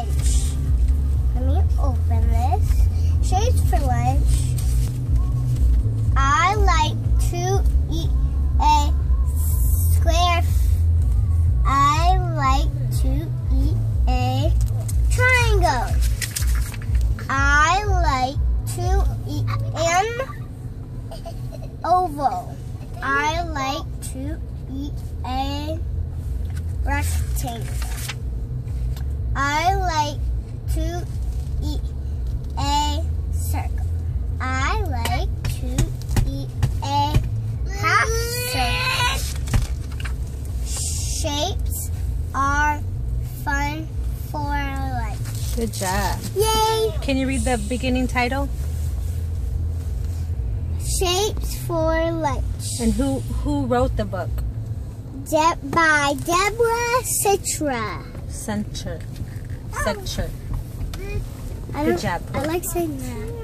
lunch. Let me open this. Shapes for lunch. I like to eat a square. I like to eat a triangle. I like to eat an oval. I like to eat a rectangle. I like to eat a circle. I like to eat a half circle. Shapes are fun for lunch. Good job. Yay! Can you read the beginning title? Shapes for lunch. And who who wrote the book? De- by Deborah Citra. Center. Oh. Center. Good job. I like saying that.